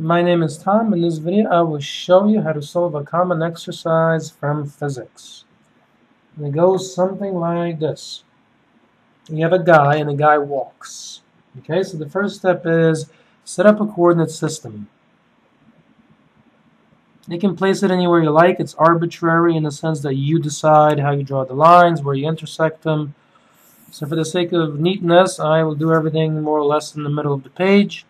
My name is Tom. In this video I will show you how to solve a common exercise from physics. And it goes something like this. You have a guy and the guy walks. Okay, so the first step is set up a coordinate system. You can place it anywhere you like. It's arbitrary in the sense that you decide how you draw the lines, where you intersect them. So for the sake of neatness, I will do everything more or less in the middle of the page.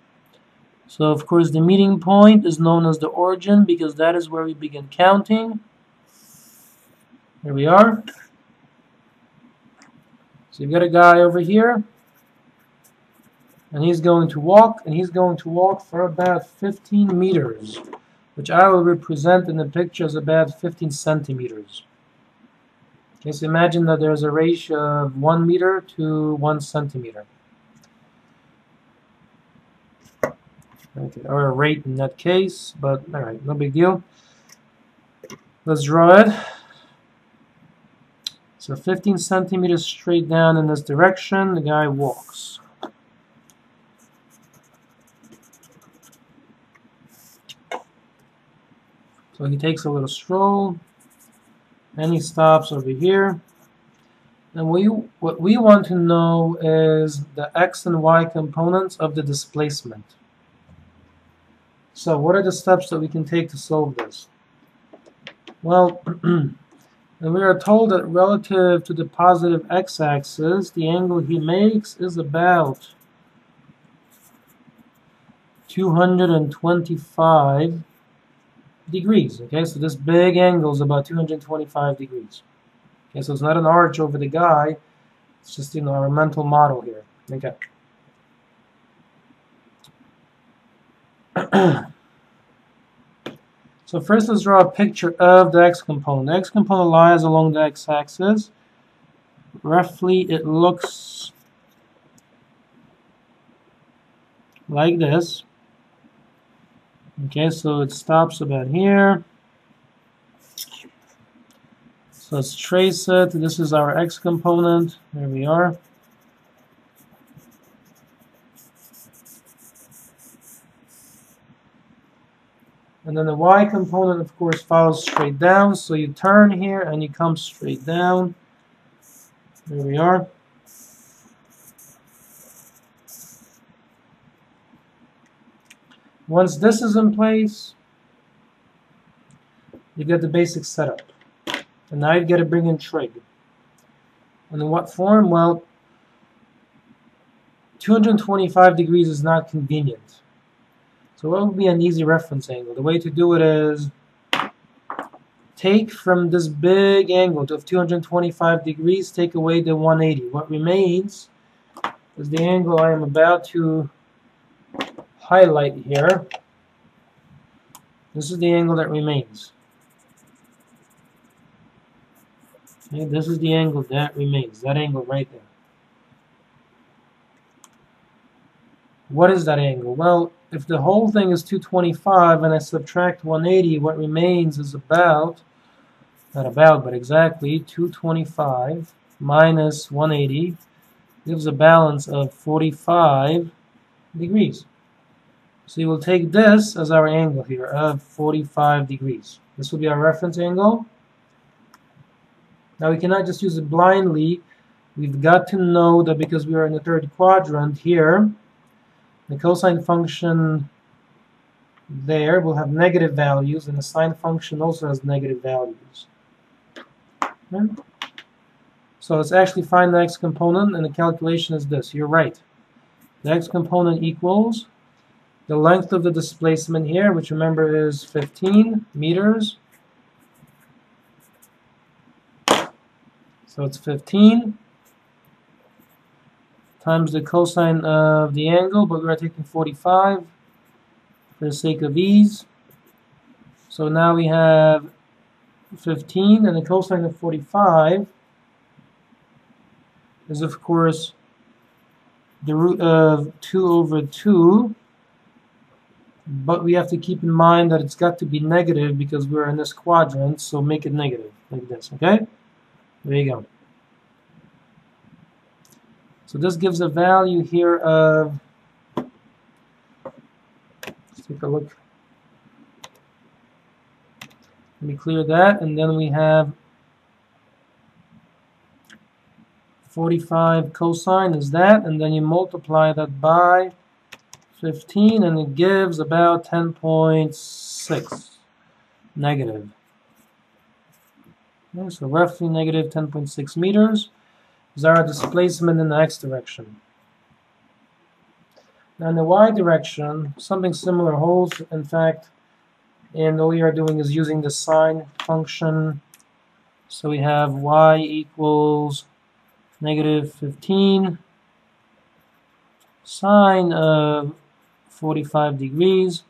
So of course the meeting point is known as the origin because that is where we begin counting. Here we are. So you've got a guy over here and he's going to walk and he's going to walk for about 15 meters which I will represent in the picture as about 15 centimeters. Okay, so imagine that there's a ratio of 1 meter to 1 centimeter. Okay, or a rate in that case, but alright, no big deal. Let's draw it. So 15 centimeters straight down in this direction, the guy walks. So he takes a little stroll, and he stops over here. And we, what we want to know is the x and y components of the displacement. So what are the steps that we can take to solve this? Well, we are told that relative to the positive x-axis, the angle he makes is about 225 degrees. Okay, so this big angle is about 225 degrees. Okay, so it's not an arch over the guy, it's just you know our mental model here. Okay. so first let's draw a picture of the x component. The x component lies along the x-axis. Roughly it looks like this. Okay, so it stops about here. So let's trace it. This is our x component. There we are. And then the y component, of course, follows straight down. So you turn here and you come straight down. There we are. Once this is in place, you get the basic setup. And now you get to bring in trig. And in what form? Well, 225 degrees is not convenient. So what would be an easy reference angle? The way to do it is take from this big angle of 225 degrees, take away the 180. What remains is the angle I am about to highlight here. This is the angle that remains. Okay, this is the angle that remains, that angle right there. What is that angle? Well, if the whole thing is 225 and I subtract 180, what remains is about, not about, but exactly 225 minus 180 gives a balance of 45 degrees. So you will take this as our angle here of 45 degrees. This will be our reference angle. Now we cannot just use it blindly. We've got to know that because we are in the third quadrant here, the cosine function there will have negative values and the sine function also has negative values. Okay. So let's actually find the x component and the calculation is this. You're right. The x component equals the length of the displacement here, which remember is 15 meters. So it's 15 times the cosine of the angle, but we're taking 45 for the sake of ease. So now we have 15 and the cosine of 45 is of course the root of 2 over 2 but we have to keep in mind that it's got to be negative because we're in this quadrant so make it negative like this okay there you go so this gives a value here of let's take a look. Let me clear that, and then we have 45 cosine is that, and then you multiply that by 15, and it gives about 10.6 negative. Okay, so roughly negative 10.6 meters is our displacement in the x direction. Now in the y direction, something similar holds, in fact, and all we are doing is using the sine function. So we have y equals negative 15 sine of 45 degrees.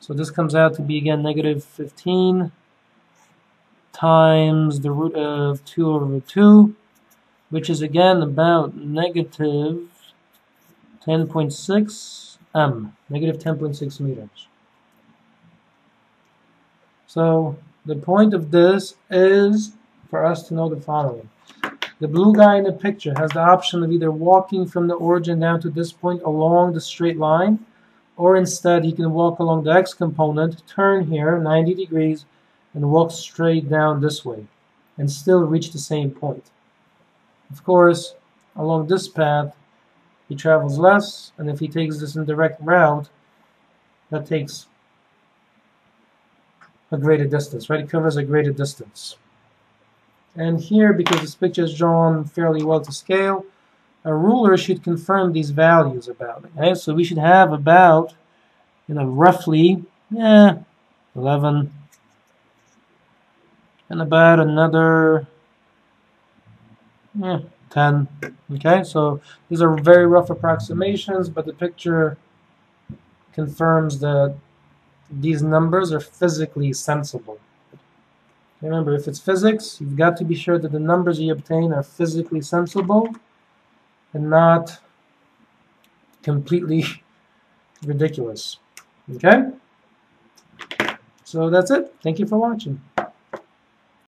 So this comes out to be again negative 15 times the root of 2 over 2, which is again about negative 10.6 m, negative 10.6 meters. So the point of this is for us to know the following. The blue guy in the picture has the option of either walking from the origin down to this point along the straight line, or instead he can walk along the x component, turn here 90 degrees, and walk straight down this way, and still reach the same point. Of course, along this path, he travels less, and if he takes this indirect route, that takes a greater distance, right? It covers a greater distance. And here, because this picture is drawn fairly well to scale, a ruler should confirm these values about it. So we should have about, you know, roughly, yeah, 11, and about another, yeah, 10. Okay, so these are very rough approximations, but the picture confirms that these numbers are physically sensible. Remember, if it's physics, you've got to be sure that the numbers you obtain are physically sensible and not completely ridiculous. Okay? So that's it. Thank you for watching.